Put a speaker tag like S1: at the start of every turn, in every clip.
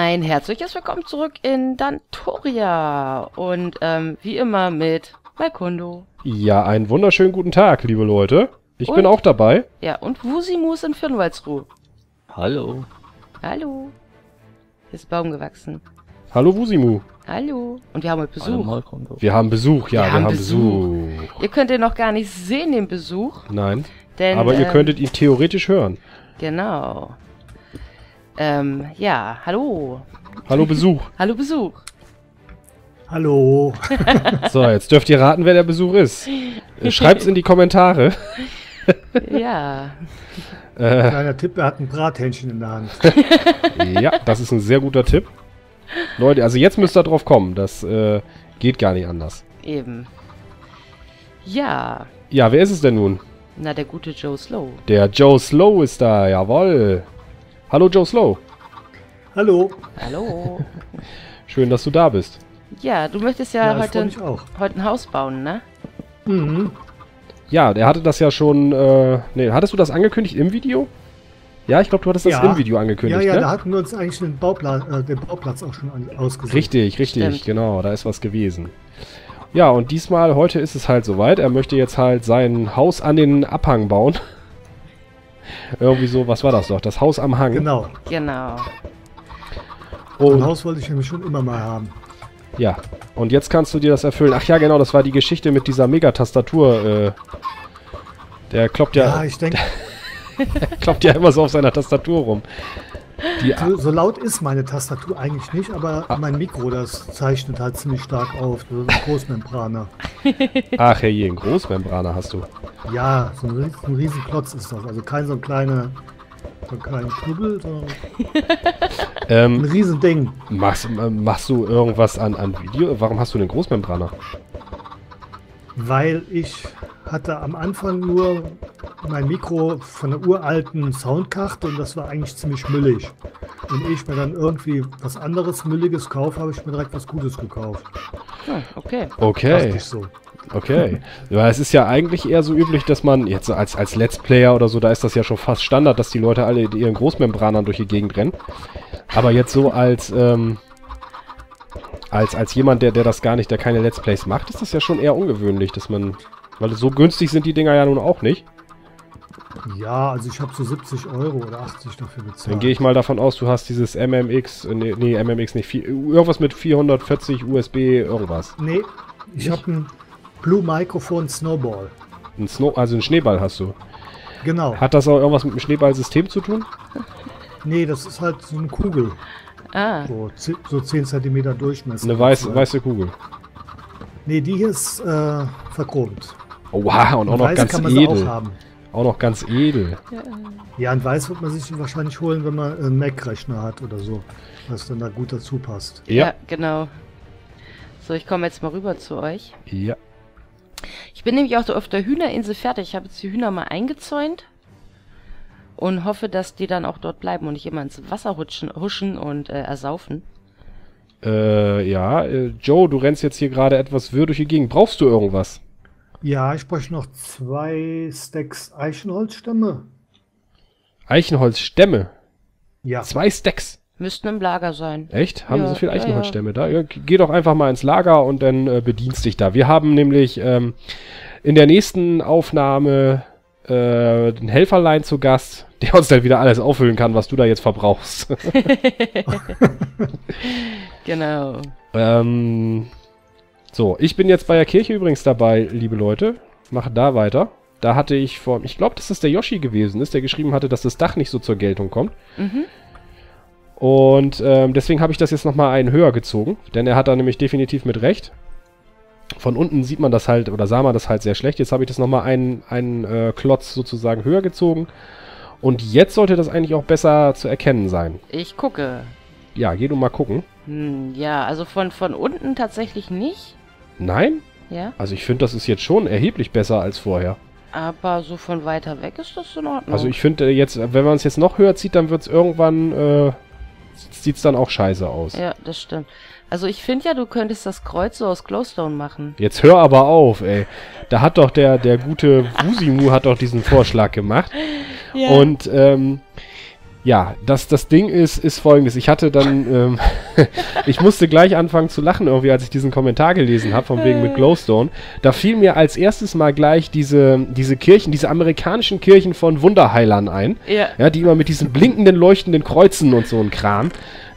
S1: Ein herzliches Willkommen zurück in Dantoria und ähm, wie immer mit Malkundo.
S2: Ja, einen wunderschönen guten Tag, liebe Leute. Ich
S1: Und?
S2: bin auch dabei.
S1: Ja, und Wusimus in Firnwaldsruh.
S3: Hallo.
S1: Hallo. Hier ist Baum gewachsen.
S2: Hallo Wusimu.
S1: Hallo. Und wir haben heute
S3: Hallo
S1: Besuch.
S3: Malkondo.
S2: Wir haben Besuch, ja,
S1: Wir
S2: wir,
S1: haben
S2: haben
S1: Besuch.
S2: Besuch.
S1: Ihr könnt den noch gar nicht sehen, den Besuch.
S2: Nein,
S1: Denn,
S2: aber ihr
S1: ähm,
S2: könntet ihn theoretisch hören.
S1: Genau. Ähm, ja, hallo.
S2: Hallo Besuch.
S1: Hallo Besuch.
S4: Hallo.
S2: So, jetzt dürft ihr raten, wer der Besuch ist. Äh, Schreibt's in die Kommentare.
S1: Ja.
S2: Äh,
S4: Kleiner Tipp, er hat ein Brathähnchen in der Hand.
S2: ja, das ist ein sehr guter Tipp. Leute, also jetzt müsst ihr drauf kommen. Das äh, geht gar nicht anders.
S1: Eben. Ja.
S2: Ja, wer ist es denn nun?
S1: Na, der gute Joe Slow.
S2: Der Joe Slow ist da, jawoll. Hallo Joe Slow.
S4: Hallo.
S1: Hallo.
S2: Schön, dass du da bist.
S1: ja, du möchtest ja,
S4: freu
S1: heute, heute ein Haus bauen, ne?
S4: Mhm.
S2: Ja, der hatte das ja schon. Äh, nee, hattest du das angekündigt im Video? Ja, ich glaube, du hattest das
S4: Ja.
S2: im Video
S4: Ja,
S2: angekündigt,
S4: ja,
S2: ne?
S4: da hatten wir uns eigentlich den, Bauplan, äh, den Bauplatz auch schon ausgesucht.
S2: Richtig, richtig,
S1: Stimmt.
S2: genau, da ist was gewesen. Ja, und diesmal, heute ist es halt soweit. Er möchte jetzt halt sein Haus an den Abhang bauen. Irgendwie so, was war das doch? Das Haus am Hang.
S4: Genau.
S1: Genau.
S4: Ein
S2: Und,
S4: Haus wollte ich nämlich schon immer mal haben.
S2: ja, und jetzt kannst du dir das erfüllen. Ach ja, genau, das war die Geschichte mit dieser Megatastatur. Äh, der kloppt
S4: Ja,
S2: ja,
S4: ich denke,
S2: kloppt ja immer so auf seiner Tastatur rum. Die,
S4: so, so laut ist meine Tastatur eigentlich nicht, aber mein Mikro, das zeichnet halt ziemlich stark auf. Das ist ein Großmembraner.
S2: ach herrje, einen Großmembraner hast du.
S4: Ja, so ein, ries- ein riesen Klotz ist das. Also kein so ein kleiner, so ein kleiner Knubbel, sondern ein
S2: Ähm,
S4: riesen Ding.
S2: machst, machst du irgendwas an, an Video? Warum hast du einen Großmembraner?
S4: Weil ich hatte am Anfang nur mein Mikro von einer uralten Soundkarte und das war eigentlich ziemlich müllig. Und ich mir dann irgendwie was anderes Mülliges kaufe, habe ich mir direkt was Gutes gekauft.
S1: Hm, okay.
S2: Okay,
S4: so.
S2: Okay. Ja, es ist ja eigentlich eher so üblich, dass man jetzt als, als Let's Player oder so, da ist das ja schon fast Standard, dass die Leute alle in ihren Großmembranern durch die Gegend rennen. Aber jetzt so als, ähm, als, als jemand, der, der das gar nicht, der keine Let's Plays macht, ist das ja schon eher ungewöhnlich, dass man, weil so günstig sind die Dinger ja nun auch nicht.
S4: Ja, also ich habe so 70 Euro oder 80 dafür bezahlt.
S2: Dann gehe ich mal davon aus, du hast dieses MMX, äh, nee, nee MMX nicht, vier, irgendwas mit 440 USB irgendwas.
S4: Nee, ich habe ein Blue Microphone Snowball.
S2: Ein Snow, also ein Schneeball hast du.
S4: Genau.
S2: Hat das auch irgendwas mit dem Schneeballsystem zu tun?
S4: Nee, das ist halt so eine Kugel.
S1: Ah,
S4: So, so 10 cm Durchmesser.
S2: Eine weiß, weiße Kugel.
S4: Nee, die hier ist äh, verchromt.
S2: Oh, wow, und auch noch ganz
S4: kann man sie
S2: edel.
S4: auch haben.
S2: Auch noch ganz edel.
S4: Ja, ein Weiß wird man sich wahrscheinlich holen, wenn man einen Mac-Rechner hat oder so. Was dann da gut dazu passt.
S1: ja.
S2: Ja,
S1: genau. So, ich komme jetzt mal rüber zu euch.
S2: ja.
S1: Ich bin nämlich auch auf der Hühnerinsel fertig. Ich habe jetzt die Hühner mal eingezäunt und hoffe, dass die dann auch dort bleiben und nicht immer ins Wasser rutschen, huschen und äh, ersaufen.
S2: Äh, ja. Äh, Joe, du rennst jetzt hier gerade etwas wirr durch die Gegend. Brauchst du irgendwas?
S4: Ja, ich bräuchte noch zwei Stacks Eichenholzstämme.
S2: Eichenholzstämme.
S4: Ja,
S2: Zwei Stacks.
S1: Müssten im Lager sein.
S2: Echt? Haben
S1: Ja,
S2: so viele
S1: ja, ja.
S2: Eichenholzstämme da? Ja, geh doch einfach mal ins Lager und dann äh, bedienst dich da. Wir haben nämlich ähm, in der nächsten Aufnahme äh, einen Helferlein zu Gast, der uns dann wieder alles auffüllen kann, was du da jetzt verbrauchst.
S1: Genau.
S2: ähm, so, ich bin jetzt bei der Kirche übrigens dabei, liebe Leute. Mache da weiter. Da hatte ich vor, ich glaube, dass das der Yoshi gewesen ist, der geschrieben hatte, dass das Dach nicht so zur Geltung kommt.
S1: Mhm.
S2: Und ähm, deswegen habe ich das jetzt nochmal einen höher gezogen, denn er hat da nämlich definitiv mit recht. Von unten sieht man das halt, oder sah man das halt sehr schlecht. Jetzt habe ich das nochmal einen, einen äh, Klotz sozusagen höher gezogen. Und jetzt sollte das eigentlich auch besser zu erkennen sein.
S1: Ich gucke.
S2: Ja, geh du mal gucken.
S1: Hm, ja, also von, von unten tatsächlich nicht.
S2: Nein?
S1: Ja.
S2: Also ich finde, das ist jetzt schon erheblich besser als vorher.
S1: Aber so von weiter weg ist das in Ordnung.
S2: Also ich finde äh, jetzt, wenn man es jetzt noch höher zieht, dann wird es irgendwann, äh, sieht es dann auch scheiße aus.
S1: Ja, das stimmt. Also ich finde ja, du könntest das Kreuz so aus Glowstone machen.
S2: Jetzt hör aber auf, ey. Da hat doch der, der gute Wusimu hat doch diesen Vorschlag gemacht. Und ähm, Ja, das, das Ding ist, ist folgendes. Ich hatte dann, ähm, ich musste gleich anfangen zu lachen, irgendwie, als ich diesen Kommentar gelesen habe, von wegen mit Glowstone. Da fiel mir als erstes mal gleich diese, diese Kirchen, diese amerikanischen Kirchen von Wunderheilern ein.
S1: Ja.
S2: Ja, die immer mit diesen blinkenden, leuchtenden Kreuzen und so ein Kram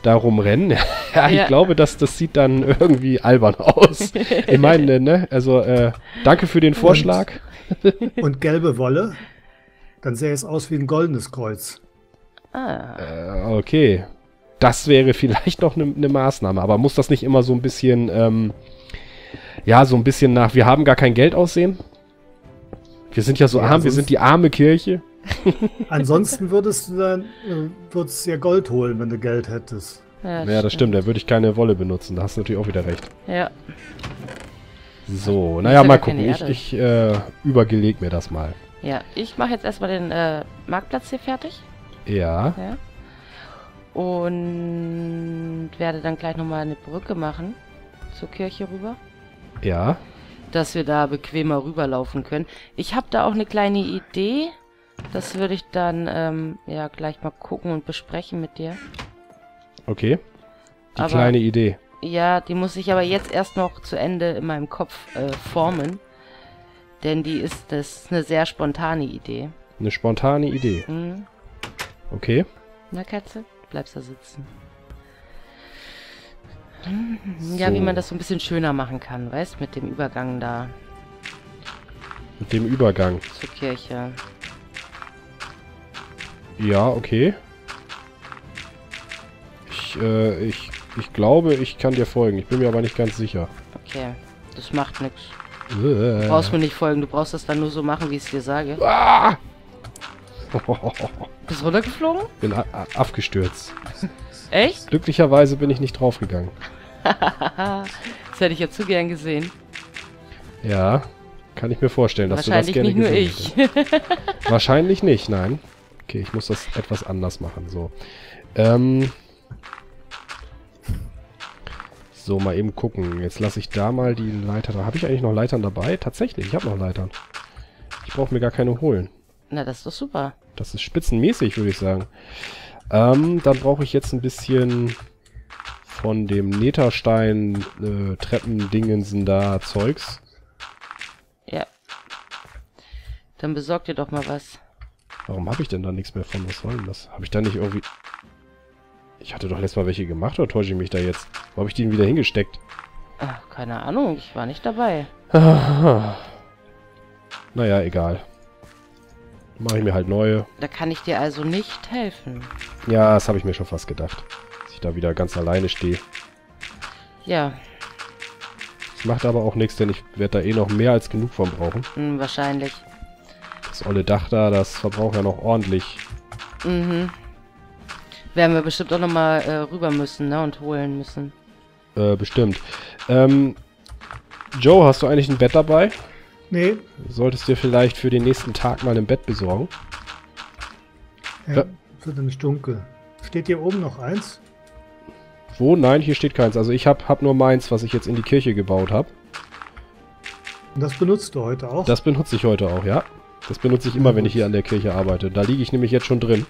S2: da rumrennen. ja, ich
S1: Ja.
S2: glaube, das, das sieht dann irgendwie albern aus. ich meine, ne, also, äh, danke für den Vorschlag.
S4: Und gelbe Wolle, dann sähe es aus wie ein goldenes Kreuz.
S1: Ah.
S2: Äh, okay. Das wäre vielleicht noch eine ne Maßnahme, aber muss das nicht immer so ein bisschen, ähm, ja, so ein bisschen nach, wir haben gar kein Geld aussehen? Wir sind ja so
S4: Ja,
S2: arm, wir sind die arme Kirche.
S4: Ansonsten würdest du dann äh, würdest dir Gold holen, wenn du Geld hättest.
S1: Ja,
S2: Ja, das stimmt, da würde ich keine Wolle benutzen, da hast du natürlich auch wieder recht.
S1: Ja.
S2: So, naja,
S1: ja
S2: mal gucken, ich, ich äh, übergeleg mir das mal.
S1: Ja, ich mache jetzt erstmal den äh, Marktplatz hier fertig.
S2: Ja,
S1: Ja. Und werde dann gleich nochmal eine Brücke machen zur Kirche rüber,
S2: ja,
S1: dass wir da bequemer rüberlaufen können. Ich habe da auch eine kleine Idee. Das würde ich dann ähm, ja gleich mal gucken und besprechen mit dir.
S2: okay. Die
S1: Aber-
S2: kleine Idee.
S1: Ja, die muss ich aber jetzt erst noch zu Ende in meinem Kopf äh, formen. Denn die ist, das ist eine sehr spontane Idee.
S2: Eine spontane Idee.
S1: Hm?
S2: Okay.
S1: Na, Katze, du bleibst da sitzen. Hm, Ja, wie
S2: So.
S1: man das so ein bisschen schöner machen kann, weißt mit dem Übergang da
S2: Mit dem Übergang.
S1: zur Kirche.
S2: Ja, okay. Ich, äh, ich, ich glaube, ich kann dir folgen. Ich bin mir aber nicht ganz sicher.
S1: Okay, das macht nichts.
S2: Äh.
S1: Du brauchst mir nicht folgen, du brauchst das dann nur so machen, wie ich es dir sage.
S2: Ah!
S1: Bist runtergeflogen?
S2: bin abgestürzt.
S1: Echt?
S2: Glücklicherweise bin ich nicht draufgegangen.
S1: das hätte ich ja zu gern gesehen.
S2: Ja, kann ich mir vorstellen, dass du das
S1: Wahrscheinlich
S2: gerne
S1: nicht nur
S2: gesehen
S1: ich.
S2: hättest. Wahrscheinlich nicht, nein. Okay, ich muss das etwas anders machen. So. Ähm. So, mal eben gucken. Jetzt lasse ich da mal die Leiter da. Habe ich eigentlich noch Leitern dabei? Tatsächlich, ich habe noch Leitern. Ich brauche mir gar keine holen.
S1: Na, das ist doch super.
S2: Das ist spitzenmäßig, würde ich sagen. Ähm, dann brauche ich jetzt ein bisschen von dem Netherstein äh, Treppendingensen da Zeugs.
S1: Ja. Dann besorg dir doch mal was.
S2: Warum habe ich denn da nichts mehr von? Was soll denn das? Habe ich da nicht irgendwie... Ich hatte doch letztes Mal welche gemacht, oder täusche ich mich da jetzt? Wo habe ich die denn wieder hingesteckt?
S1: Ach, keine Ahnung, ich war nicht dabei.
S2: naja, egal. Mache ich mir halt neue.
S1: Da kann ich dir also nicht helfen.
S2: Ja, das habe ich mir schon fast gedacht. Dass ich da wieder ganz alleine stehe.
S1: Ja,
S2: Das macht aber auch nichts, denn ich werde da eh noch mehr als genug von brauchen.
S1: hm, wahrscheinlich.
S2: Das olle Dach da, das verbraucht ja noch ordentlich.
S1: Mhm. Werden wir bestimmt auch nochmal äh, rüber müssen, ne? Und holen müssen.
S2: Äh, bestimmt. Ähm, Joe, hast du eigentlich ein Bett dabei?
S4: Nee,
S2: Solltest dir vielleicht für den nächsten Tag mal ein Bett besorgen.
S4: ja,
S2: Ja.
S4: es wird nämlich dunkel. Steht hier oben noch eins?
S2: Wo? Nein, hier steht keins. Also ich hab, hab nur meins, was ich jetzt in die Kirche gebaut habe.
S4: Und das benutzt du heute auch?
S2: Das benutze ich heute auch, ja. Das benutze ich immer, wenn ich hier an der Kirche arbeite. Da liege ich nämlich jetzt schon drin.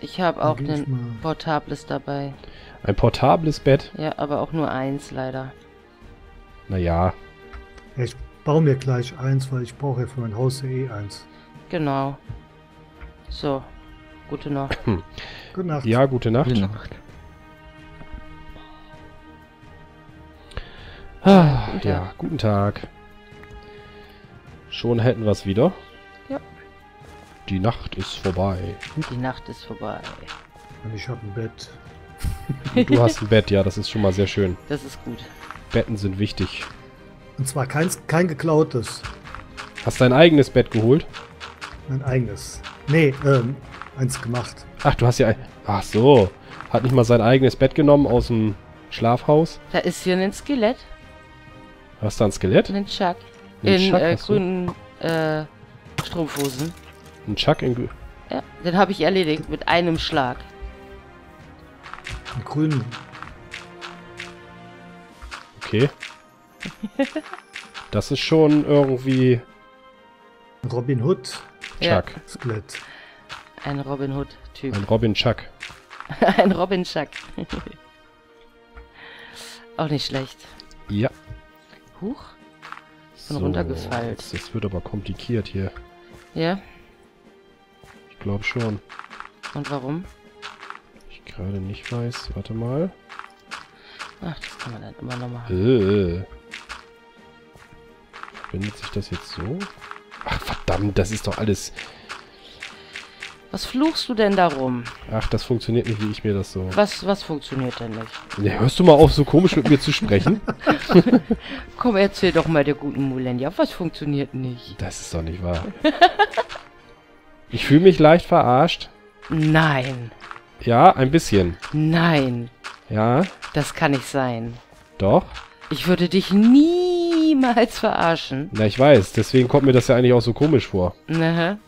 S1: Ich habe auch ein. Portables dabei.
S2: Ein portables Bett.
S1: Ja, aber auch nur eins leider.
S2: Naja,
S4: Ja, ich baue mir gleich eins, weil ich brauche ja für mein Haus ja eh eins.
S1: Genau. So. Gute Nacht.
S4: Gute Nacht.
S2: ja, gute Nacht.
S3: Gute Nacht.
S2: Ah,
S1: Guten
S2: ja,
S1: Tag.
S2: guten Tag. Schon hätten wir es wieder.
S1: Ja.
S2: Die Nacht ist vorbei.
S1: Die Nacht ist vorbei.
S4: Und ich habe ein Bett.
S2: Und du hast ein Bett, ja, das ist schon mal sehr schön.
S1: Das ist gut.
S2: Betten sind wichtig.
S4: Und zwar keins, kein geklautes.
S2: Hast dein eigenes Bett geholt?
S4: Mein eigenes. Nee, ähm, eins gemacht.
S2: Ach, du hast ja ein... Ach so. Hat nicht mal sein eigenes Bett genommen aus dem Schlafhaus?
S1: Da ist hier ein Skelett.
S2: Hast du ein Skelett?
S1: Einen Chuck.
S2: Einen
S1: in
S2: Chuck
S1: äh, grünen äh, Strumpfhosen.
S2: Ein Chuck in... grü-
S1: Ja, den habe ich erledigt mit einem Schlag.
S4: Einen grünen.
S2: Okay. Das ist schon irgendwie
S4: Robin Hood
S1: Ja.
S2: Chuck.
S4: Skelett.
S1: Ein Robin Hood-Typ.
S2: Ein Robin Chuck.
S1: Ein Robin Chuck. Auch nicht schlecht.
S2: Ja.
S1: Huch. Ich bin runtergefallen.
S2: Jetzt, das wird aber kompliziert hier.
S1: Ja?
S2: Ich glaube schon.
S1: Und warum?
S2: Ich gerade nicht weiß. Warte mal.
S1: Ach, das kann man dann immer noch machen.
S2: Äh. Verbindet sich das jetzt so? Ach, verdammt, das ist doch alles...
S1: Was fluchst du denn darum?
S2: Ach, das funktioniert nicht, wie ich mir das so...
S1: Was, was funktioniert denn nicht?
S2: Ja, hörst du mal auf, so komisch mit mir zu sprechen?
S1: Komm, erzähl doch mal der guten Mulenja. Was funktioniert nicht?
S2: Das ist doch nicht wahr. Ich fühle mich leicht verarscht.
S1: Nein.
S2: Ja, ein bisschen.
S1: Nein.
S2: Ja,
S1: Das kann nicht sein.
S2: doch.
S1: Ich würde dich niemals verarschen.
S2: Na, ich weiß. Deswegen kommt mir das ja eigentlich auch so komisch vor.
S1: Ne?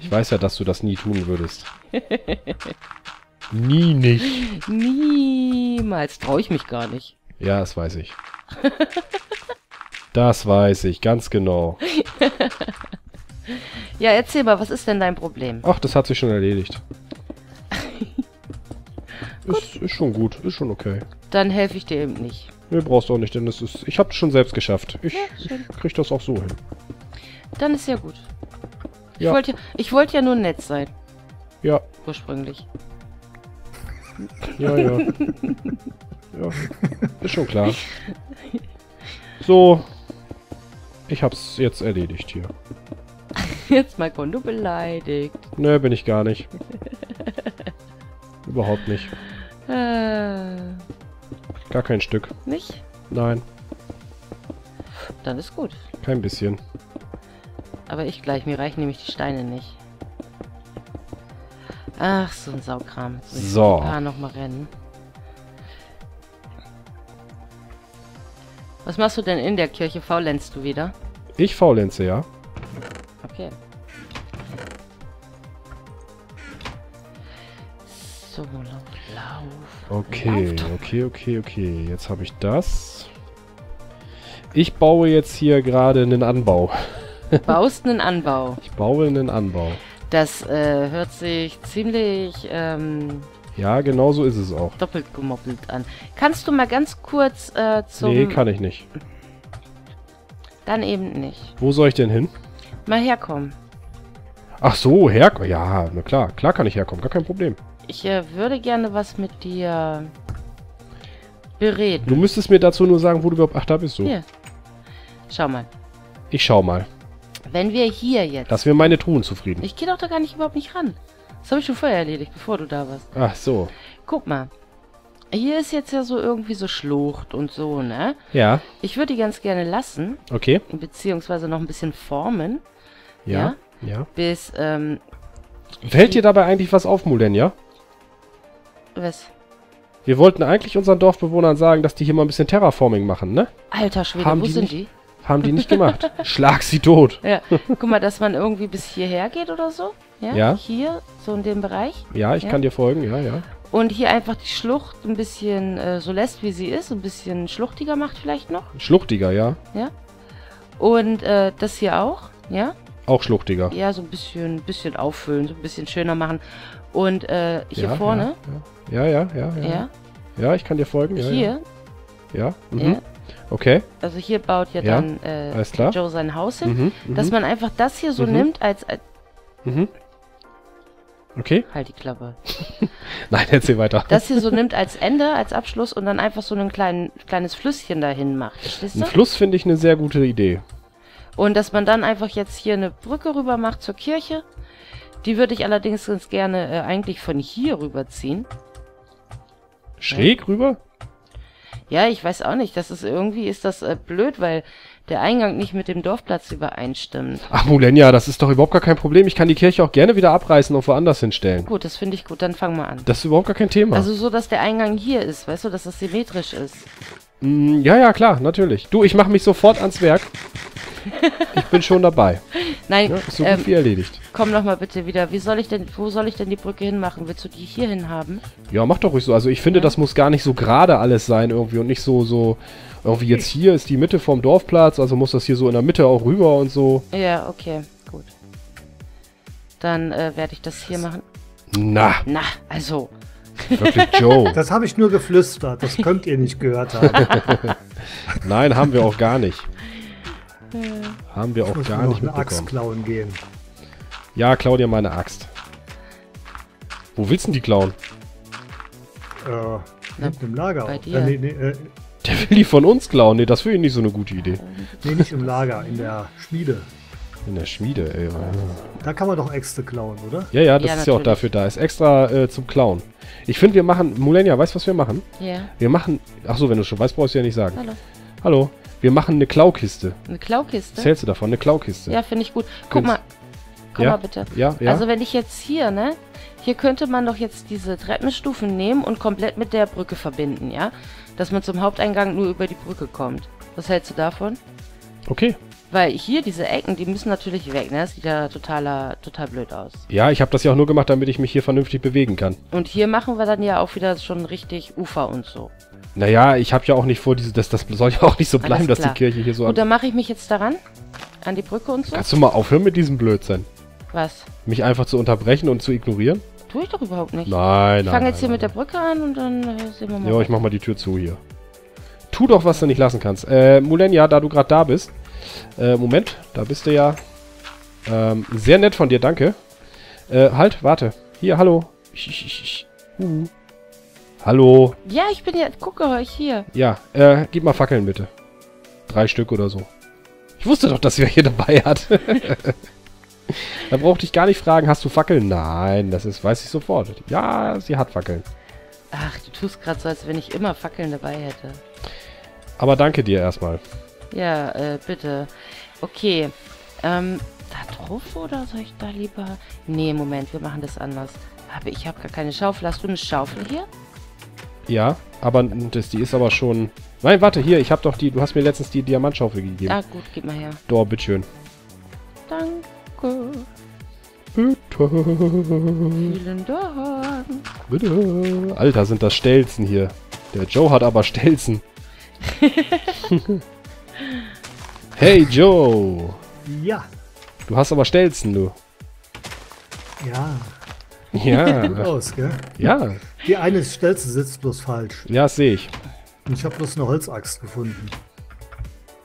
S2: Ich weiß ja, dass du das nie tun würdest. nie nicht.
S1: Niemals. Traue ich mich gar nicht.
S2: Ja, das weiß ich. Das weiß ich, ganz genau.
S1: Ja, erzähl mal, was ist denn dein Problem?
S2: Ach, das hat sich schon erledigt. ist, ist schon gut, ist schon okay.
S1: Dann helfe ich dir eben nicht.
S2: Nee, brauchst du auch nicht, denn das ist. Ich hab's schon selbst geschafft. Ich,
S1: Ja,
S2: ich krieg das auch so hin.
S1: Dann ist ja gut. Ich
S2: Ja.
S1: wollte ja, ich wollte ja nur nett sein,
S2: Ja,
S1: ursprünglich.
S2: ja, ja. ja, ist schon klar. So. Ich hab's jetzt erledigt hier.
S1: Jetzt mal Kondo beleidigt.
S2: Ne, bin ich gar nicht. Überhaupt nicht.
S1: Äh,
S2: Gar kein Stück.
S1: nicht?
S2: Nein,
S1: Dann ist gut.
S2: kein bisschen.
S1: Aber ich gleich, mir reichen nämlich die Steine nicht. Ach, so ein Saukram. Jetzt ich
S2: So.
S1: ein paar noch mal rennen. Was machst du denn in der Kirche? Faulenzst du wieder?
S2: Ich faulenze, ja.
S1: Okay.
S2: Okay, okay, okay, okay. Jetzt habe ich das. Ich baue jetzt hier gerade einen Anbau.
S1: Baust einen Anbau.
S2: Ich baue einen Anbau.
S1: Das äh, hört sich ziemlich ähm,
S2: Ja, genau so ist es auch.
S1: doppelt gemoppelt an. Kannst du mal ganz kurz äh, zum...
S2: nee, kann ich nicht.
S1: Dann eben nicht.
S2: Wo soll ich denn hin?
S1: Mal herkommen.
S2: Ach so, herkommen. Ja, na klar. Klar kann ich herkommen. Gar kein Problem.
S1: Ich äh, würde gerne was mit dir bereden.
S2: Du müsstest mir dazu nur sagen, wo du überhaupt... Ach, da bist du.
S1: Hier. Schau mal.
S2: Ich schau mal.
S1: Wenn wir hier jetzt...
S2: Lass mir meine Truhen zufrieden.
S1: ich gehe doch da gar nicht überhaupt nicht ran. Das habe ich schon vorher erledigt, bevor du da warst.
S2: Ach so.
S1: Guck mal. Hier ist jetzt ja so irgendwie so Schlucht und so, ne?
S2: Ja,
S1: Ich würde die ganz gerne lassen,
S2: okay.
S1: beziehungsweise noch ein bisschen formen,
S2: Ja, ja.
S1: bis, ähm,
S2: Fällt dir dabei eigentlich was auf, Mulenja?
S1: Was?
S2: Wir wollten eigentlich unseren Dorfbewohnern sagen, dass die hier mal ein bisschen Terraforming machen, ne?
S1: Alter Schwede,
S2: Haben
S1: wo
S2: die
S1: sind
S2: nicht?
S1: die?
S2: Haben die nicht gemacht. Schlag sie tot.
S1: Ja, guck mal, dass man irgendwie bis hierher geht oder so. Ja.
S2: Ja.
S1: Hier, so in dem Bereich.
S2: Ja, ich
S1: Ja?
S2: kann dir folgen, ja, ja.
S1: Und hier einfach die Schlucht ein bisschen äh, so lässt, wie sie ist. Ein bisschen schluchtiger macht vielleicht noch.
S2: Schluchtiger, ja.
S1: Und äh, das hier auch. Ja.
S2: Auch schluchtiger.
S1: Ja, so ein bisschen, bisschen auffüllen, so ein bisschen schöner machen. Und äh, hier
S2: ja,
S1: vorne.
S2: Ja, ja, ja, ja.
S1: Ja.
S2: Ja, ja ich kann dir folgen,
S1: hier.
S2: Ja. Mhm. Okay,
S1: Also hier baut ja, dann äh. Joe sein Haus hin.
S2: Mhm, mhm,
S1: Dass man einfach das hier so
S2: Mhm.
S1: nimmt als, als.
S2: mhm. Okay.
S1: Halt die Klappe.
S2: Nein, erzähl weiter.
S1: Das hier so nimmt als Ende, als Abschluss und dann einfach so ein klein, kleines Flüsschen dahin macht.
S2: Ein? Fluss finde ich eine sehr gute Idee.
S1: Und dass man dann einfach jetzt hier eine Brücke rüber macht zur Kirche. Die würde ich allerdings ganz gerne äh, eigentlich von hier rüberziehen.
S2: Schräg rüber?
S1: Ja, ich weiß auch nicht. Das ist irgendwie ist das äh, blöd, weil der Eingang nicht mit dem Dorfplatz übereinstimmt.
S2: Ach, Mulenja, das ist doch überhaupt gar kein Problem. Ich kann die Kirche auch gerne wieder abreißen und woanders hinstellen.
S1: Gut, das finde ich gut. Dann fangen wir an.
S2: Das ist überhaupt gar kein Thema.
S1: Also so, dass der Eingang hier ist, weißt du, dass das symmetrisch ist.
S2: Mm, ja, ja, klar, natürlich. Du, ich mache mich sofort ans Werk. Ich bin schon dabei.
S1: Nein,
S2: Ja, ist so
S1: ähm,
S2: gut wie erledigt.
S1: komm noch mal bitte wieder. Wie soll ich denn, wo soll ich denn die Brücke hinmachen? Willst du die hier hin haben?
S2: Ja, mach doch ruhig so. Also ich finde,
S1: Ja.
S2: das muss gar nicht so gerade alles sein irgendwie und nicht so, so, irgendwie jetzt hier ist die Mitte vom Dorfplatz, also muss das hier so in der Mitte auch rüber und so.
S1: Ja, okay, gut. dann äh, werde ich das hier machen.
S2: Na,
S1: Na, also.
S2: wirklich Joe.
S4: Das habe ich nur geflüstert. Das könnt ihr nicht gehört haben.
S2: Nein, haben wir auch gar nicht. Haben wir
S4: Ich
S2: auch
S4: muss
S2: gar
S4: noch
S2: nicht
S4: eine Axt klauen gehen.
S2: Ja, klau dir meine Axt. Wo willst du denn die klauen?
S4: Äh, hinten im Lager.
S1: bei
S4: Äh,
S1: dir.
S4: nee, nee, äh,
S2: Der will die von uns klauen. Nee, das finde ich nicht so eine gute Idee.
S4: nee, nicht im Lager, in der Schmiede.
S2: In der Schmiede, ey.
S4: Da kann man doch Äxte klauen, oder?
S2: Ja, ja, das
S1: Ja,
S2: ist ja auch
S1: natürlich.
S2: dafür da. Ist extra äh, zum Klauen. Ich finde, wir machen... Mulenia, weißt du, was wir machen?
S1: Ja,
S2: Wir machen... Ach so, wenn du schon weißt, brauchst du ja nicht sagen.
S1: hallo.
S2: Hallo. Wir machen eine Klaukiste.
S1: Eine Klaukiste?
S2: Was hältst du davon? Eine Klaukiste.
S1: Ja, finde ich gut. Guck
S2: Könnt's-
S1: mal. Komm
S2: Ja?
S1: mal bitte.
S2: Ja, ja.
S1: Also wenn ich jetzt hier, ne? Hier könnte man doch jetzt diese Treppenstufen nehmen und komplett mit der Brücke verbinden, ja? Dass man zum Haupteingang nur über die Brücke kommt. Was hältst du davon?
S2: okay.
S1: Weil hier diese Ecken, die müssen natürlich weg, ne? Das sieht ja totaler, total blöd aus.
S2: Ja, ich habe das ja auch nur gemacht, damit ich mich hier vernünftig bewegen kann.
S1: Und hier machen wir dann ja auch wieder schon richtig Ufer und so.
S2: Naja, ich habe ja auch nicht vor, diese, das, das soll ja auch nicht so bleiben, dass die. Kirche hier so...
S1: Gut,
S2: An
S1: dann mache ich mich jetzt daran. An die Brücke und so.
S2: Kannst du mal aufhören mit diesem Blödsinn?
S1: Was?
S2: Mich einfach zu unterbrechen und zu ignorieren?
S1: Tue ich doch überhaupt nicht.
S2: Nein,
S1: ich
S2: nein.
S1: fange jetzt hier
S2: nein,
S1: mit der Brücke an und dann äh, sehen wir mal.
S2: Ja, ich mach mal die Tür zu hier. Tu doch, was du nicht lassen kannst. Äh, Mulenja, da du gerade da bist. Äh, Moment, da bist du ja. Ähm, sehr nett von dir, danke. Äh, halt, warte. Hier, hallo. Sch, sch, sch, sch. Hallo.
S1: Ja, ich bin ja. Gucke euch hier.
S2: Ja, äh, gib mal Fackeln bitte. Drei Stück oder so. Ich wusste doch, dass sie welche dabei hat. da brauchte ich gar nicht fragen, hast du Fackeln? Nein, das ist, weiß ich sofort. Ja, sie hat Fackeln.
S1: Ach, du tust gerade so, als wenn ich immer Fackeln dabei hätte.
S2: Aber danke dir erstmal.
S1: Ja, äh, bitte. Okay. Ähm, da drauf oder soll ich da lieber... Nee, Moment, wir machen das anders. Aber ich habe gar keine Schaufel. Hast du eine Schaufel hier?
S2: Ja, aber das, die ist aber schon... Nein, warte, hier, ich habe doch die... Du hast mir letztens die Diamantschaufel gegeben.
S1: Ah, gut, gib mal her.
S2: Doch, bitteschön.
S1: Danke.
S2: Bitte,
S1: Vielen Dank.
S2: bitte. Alter, sind das Stelzen hier. Der Joe hat aber Stelzen. hey, Joe.
S4: Ja,
S2: Du hast aber Stelzen, du.
S4: ja.
S2: Ja,
S4: aus, gell?
S2: ja.
S4: Die eine Stelze sitzt bloß falsch.
S2: Ja, das sehe ich.
S4: Und ich habe bloß eine Holzaxt gefunden.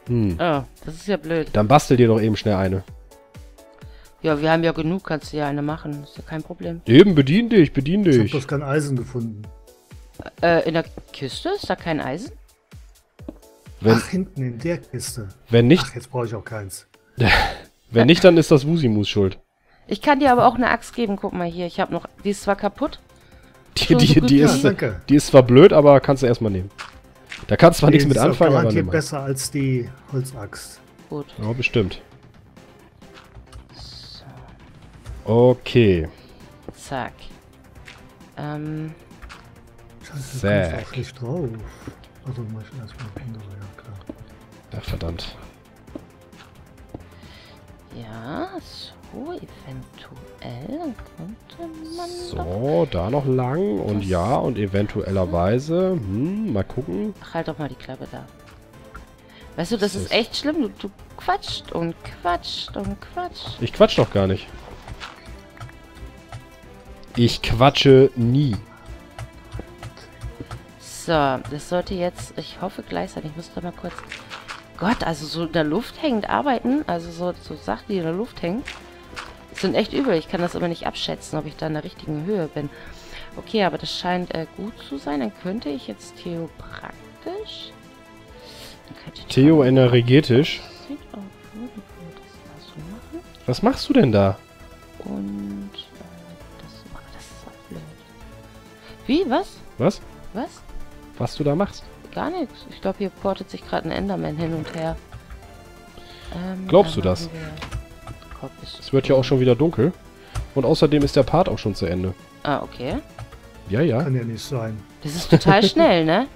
S2: Hm.
S1: Oh, das ist ja blöd.
S2: Dann bastel dir doch eben schnell eine.
S1: Ja, wir haben ja genug. Kannst du ja eine machen. Ist ja kein Problem.
S2: Eben, bedien dich, bedien
S4: Ich habe
S2: dich.
S4: bloß kein Eisen gefunden.
S1: Äh, in der Kiste? Ist da kein Eisen?
S2: Wenn,
S4: Ach, hinten in der Kiste.
S2: wenn nicht,
S4: Ach, jetzt brauche ich auch keins.
S2: wenn nicht, dann ist das Wusimus schuld.
S1: Ich kann dir aber auch eine Axt geben. Guck mal hier. Ich habe noch... Die ist zwar kaputt.
S2: Die,
S1: so
S2: die, die, ist,
S4: danke.
S2: die ist zwar blöd, aber kannst du erstmal nehmen. Da kannst du zwar nichts
S4: Die
S2: mit anfangen, aber
S4: garantiert
S2: nimm
S4: besser als die Holzaxt.
S1: Gut.
S2: Ja, bestimmt. Okay.
S1: Zack. Ähm...
S4: Scheiße,
S2: Zack.
S4: auch nicht drauf. Also mach ich erstmal andere, ja klar.
S2: Ja, verdammt.
S1: Ja, so, eventuell. Dann könnte man.
S2: So, da noch lang und ja, und eventuellerweise, hm, mal gucken.
S1: Ach, halt doch mal die Klappe da. Weißt du, das
S2: Das
S1: ist
S2: ist-
S1: echt schlimm. Du, du quatscht und quatscht und quatscht.
S2: Ich quatsch doch gar nicht. Ich quatsche nie.
S1: So, das sollte jetzt, ich hoffe, gleich sein. Ich muss da mal kurz... Gott, also so in der Luft hängend arbeiten, also so, so Sachen, die in der Luft hängen, sind echt übel. Ich kann das aber nicht abschätzen, ob ich da in der richtigen Höhe bin. Okay, aber das scheint äh, gut zu sein. Dann könnte ich jetzt Theo praktisch...
S2: Theo energetisch.
S1: So.
S2: Was machst du denn da?
S1: Und äh, das, oh, das ist auch blöd. Wie? Was?
S2: Was?
S1: Was?
S2: Was du da machst?
S1: Gar nichts. Ich glaube, hier portet sich gerade ein Enderman hin und her. Ähm,
S2: Glaubst du das?
S1: wir- Kopf ist
S2: Es wird ja auch schon wieder dunkel. Und außerdem ist der Part auch schon zu Ende.
S1: Ah, okay.
S2: Ja, ja.
S4: Kann ja nicht sein.
S1: Das ist total schnell, ne?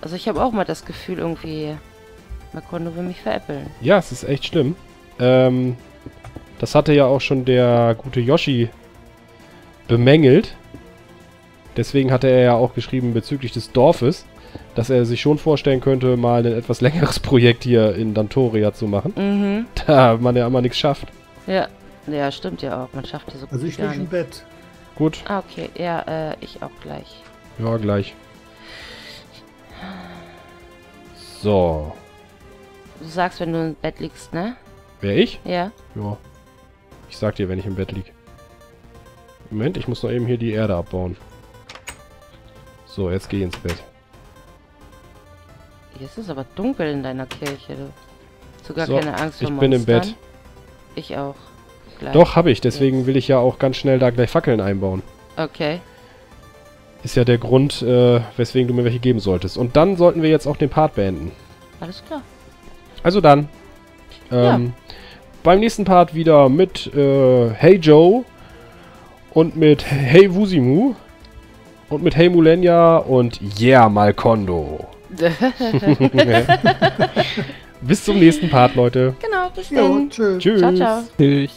S1: Also ich habe auch mal das Gefühl, irgendwie, Makondo will mich veräppeln.
S2: Ja, es ist echt schlimm. Ähm, das hatte ja auch schon der gute Yoshi bemängelt. Deswegen hatte er ja auch geschrieben bezüglich des Dorfes, dass er sich schon vorstellen könnte, mal ein etwas längeres Projekt hier in Dantoria zu machen.
S1: Mhm.
S2: Da man ja immer nichts schafft.
S1: Ja. Ja, stimmt ja auch. Man schafft die so
S4: Also ich
S1: gar
S4: liege im. Bett.
S2: Gut,
S1: Ah, okay. Ja, äh, ich auch gleich.
S2: ja, gleich. So.
S1: Du sagst, wenn du im Bett liegst, ne?
S2: Wer ich?
S1: Ja.
S2: Ja. Ich sag dir, wenn ich im Bett lieg. Moment, ich muss noch eben hier die Erde abbauen. So, jetzt geh ins Bett.
S1: Jetzt ist aber dunkel in deiner Kirche, du. Sogar
S2: So,
S1: keine Angst vor
S2: ich bin im? Bett.
S1: Ich auch. Gleich.
S2: Doch, habe ich. Deswegen will ich ja auch ganz schnell da gleich Fackeln einbauen.
S1: Okay.
S2: Ist ja der Grund, äh, weswegen du mir welche geben solltest. Und dann sollten wir jetzt auch den Part beenden.
S1: Alles klar.
S2: Also dann.
S1: Ja.
S2: Ähm, Beim nächsten Part wieder mit äh, Hey Joe und mit Hey Wusimu und mit Hey Mulenya und Yeah Malkondo. Bis zum nächsten Part, Leute.
S1: genau, bis
S4: Jo,
S1: dann.
S4: tschüss.
S2: Tschüss.
S1: Ciao, ciao.
S3: Tschüss.